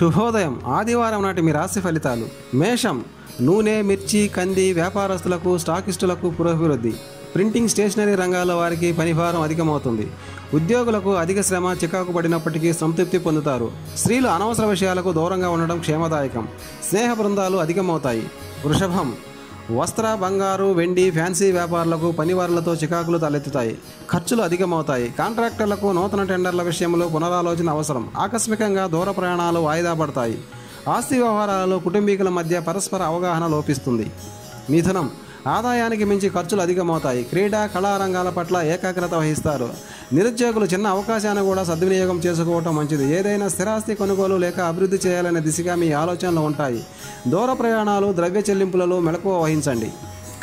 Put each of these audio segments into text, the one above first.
శుభోదయం. ఆదివారం నాటి మీ రాశి ఫలితాలు. మేషం. నూనె మిర్చి కంది వ్యాపారస్తులకు స్టాకిస్టులకు పురోభివృద్ధి. ప్రింటింగ్ స్టేషనరీ రంగాల వారికి పనిభారం అధికమవుతుంది. ఉద్యోగులకు అధిక శ్రమ చికాకు పడినప్పటికీ సంతృప్తి పొందుతారు. స్త్రీలు అనవసర విషయాలకు దూరంగా ఉండడం క్షేమదాయకం. స్నేహ బృందాలు అధికమవుతాయి. వృషభం. వస్త్ర బంగారు వెండి ఫ్యాన్సీ వ్యాపారులకు పనివారులతో చికాకులు తలెత్తుతాయి. ఖర్చులు అధికమవుతాయి. కాంట్రాక్టర్లకు నూతన టెండర్ల విషయంలో పునరాలోచన అవసరం. ఆకస్మికంగా దూర ప్రయాణాలు వాయిదా పడతాయి. ఆస్తి వ్యవహారాలలో కుటుంబీకుల మధ్య పరస్పర అవగాహన లోపిస్తుంది. మిథునం ఆదాయానికి మించి ఖర్చులు అధికమవుతాయి. క్రీడా కళారంగాల పట్ల ఏకాగ్రత వహిస్తారు. నిరుద్యోగులు చిన్న అవకాశాన్ని కూడా సద్వినియోగం చేసుకోవటం మంచిది. ఏదైనా స్థిరాస్తి కొనుగోలు లేక అభివృద్ధి చేయాలనే దిశగా మీ ఆలోచనలు ఉంటాయి. దూర ప్రయాణాలు ద్రవ్య చెల్లింపులలో మెలకువ వహించండి.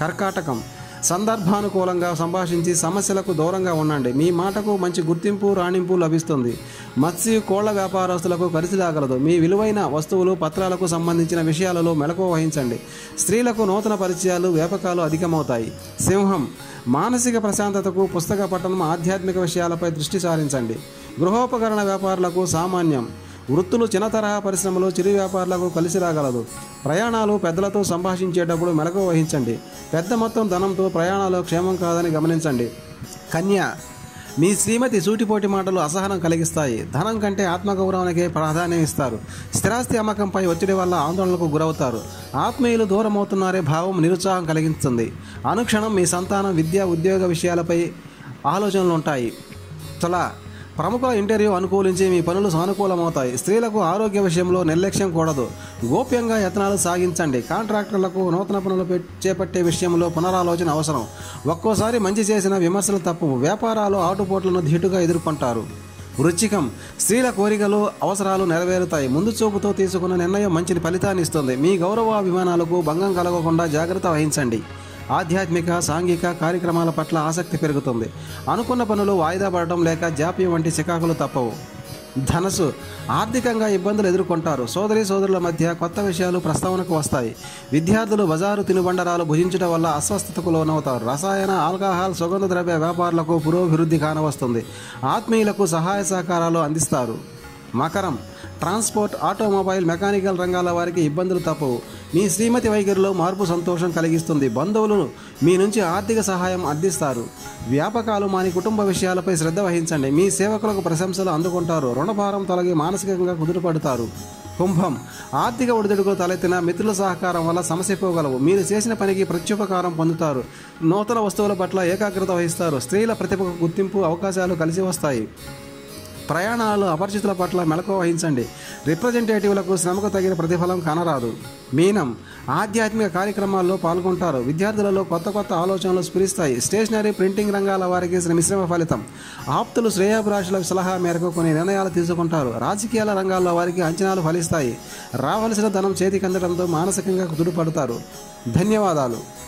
కర్కాటకం. సందర్భానుకూలంగా సంభాషించి సమస్యలకు దూరంగా ఉండండి. మీ మాటకు మంచి గుర్తింపు రాణింపు లభిస్తుంది. మత్స్య కోళ్ళ వ్యాపారస్తులకు కలిసి రాగలదు మీ విలువైన వస్తువులు పత్రాలకు సంబంధించిన విషయాలలో మెలకు వహించండి. స్త్రీలకు నూతన పరిచయాలు వ్యాపకాలు అధికమవుతాయి. సింహం మానసిక ప్రశాంతతకు పుస్తక పఠనం ఆధ్యాత్మిక విషయాలపై దృష్టి సారించండి. గృహోపకరణ వ్యాపారులకు సామాన్యం. వృత్తులు చిన్న తరహా పరిశ్రమలు చిరు వ్యాపారులకు కలిసి రాగలదు. ప్రయాణాలు పెద్దలతో సంభాషించేటప్పుడు మెలకు వహించండి. పెద్ద మొత్తం ధనంతో ప్రయాణాలు క్షేమం కాదని గమనించండి. కన్య మీ శ్రీమతి సూటిపోటి మాటలు అసహనం కలిగిస్తాయి. ధనం కంటే ఆత్మగౌరవానికి ప్రాధాన్యం ఇస్తారు. స్థిరాస్తి అమ్మకంపై ఒత్తిడి వల్ల ఆందోళనకు గురవుతారు. ఆత్మీయులు దూరమవుతున్నారే భావం నిరుత్సాహం కలిగిస్తుంది అనుక్షణం మీ సంతానం విద్య ఉద్యోగ విషయాలపై ఆలోచనలు ఉంటాయి తుల ప్రముఖుల ఇంటర్వ్యూ అనుకూలించి మీ పనులు సానుకూలమవుతాయి. స్త్రీలకు ఆరోగ్య విషయంలో నిర్లక్ష్యం కూడదు. గోప్యంగా యత్నాలు సాగించండి. కాంట్రాక్టర్లకు నూతన పనులు చేపట్టే విషయంలో పునరాలోచన అవసరం. ఒక్కోసారి మంచి చేసిన విమర్శలు తప్పు. వ్యాపారాలు ఆటుపోట్లను ధీటుగా ఎదుర్కొంటారు. వృచ్చికం. స్త్రీల కోరికలు అవసరాలు నెరవేరుతాయి. ముందు చూపుతో తీసుకున్న నిర్ణయం మంచి ఫలితాన్ని ఇస్తుంది. మీ గౌరవాభిమానాలకు భంగం కలగకుండా జాగ్రత్త వహించండి. ఆధ్యాత్మిక సాంఘిక కార్యక్రమాల పట్ల ఆసక్తి పెరుగుతుంది. అనుకున్న పనులు వాయిదా పడటం లేక జాప్యం వంటి చికాకులు తప్పవు. ధనసు ఆర్థికంగా ఇబ్బందులు ఎదుర్కొంటారు. సోదరి సోదరుల మధ్య కొత్త విషయాలు ప్రస్తావనకు వస్తాయి. విద్యార్థులు బజారు తినుబండరాలు భుజించడం వల్ల అస్వస్థతకు లోనవుతారు. రసాయన ఆల్కహాల్ సుగంధ ద్రవ్య వ్యాపారులకు పురోభివృద్ధి కానవస్తుంది. ఆత్మీయులకు సహాయ సహకారాలు అందిస్తారు. మకరం. ట్రాన్స్పోర్ట్ ఆటోమొబైల్ మెకానికల్ రంగాల వారికి ఇబ్బందులు తప్పవు మీ శ్రీమతి వైఖరిలో మార్పు సంతోషం కలిగిస్తుంది. బంధువులను మీ నుంచి ఆర్థిక సహాయం అందిస్తారు. వ్యాపకాలు మాని కుటుంబ విషయాలపై శ్రద్ధ వహించండి. మీ సేవకులకు ప్రశంసలు అందుకుంటారు. రుణభారం తొలగి మానసికంగా కుదురుపడతారు కుంభం. ఆర్థిక ఒడిదుడుకులు తలెత్తిన మిత్రుల సహకారం వల్ల సమస్య పోగలవు. మీరు చేసిన పనికి ప్రత్యుపకారం పొందుతారు. నూతన వస్తువుల పట్ల ఏకాగ్రత వహిస్తారు. స్త్రీల ప్రతిభకు గుర్తింపు అవకాశాలు కలిసి వస్తాయి. ప్రయాణాలు అపరిచితుల పట్ల మెలకు వహించండి. రిప్రజెంటేటివ్లకు శ్రమకు తగిన ప్రతిఫలం కానరాదు. మీనం ఆధ్యాత్మిక కార్యక్రమాల్లో పాల్గొంటారు. విద్యార్థులలో కొత్త కొత్త ఆలోచనలు స్ఫురిస్తాయి. స్టేషనరీ ప్రింటింగ్ రంగాల వారికి మిశ్రమ ఫలితం. ఆప్తులు శ్రేయాభిలాషుల సలహా మేరకు కొన్ని నిర్ణయాలు తీసుకుంటారు. రాజకీయాల రంగాల్లో వారికి అంచనాలు ఫలిస్తాయి. రావలసిన ధనం చేతికందడంతో మానసికంగా కుదురుపడతారు ధన్యవాదాలు.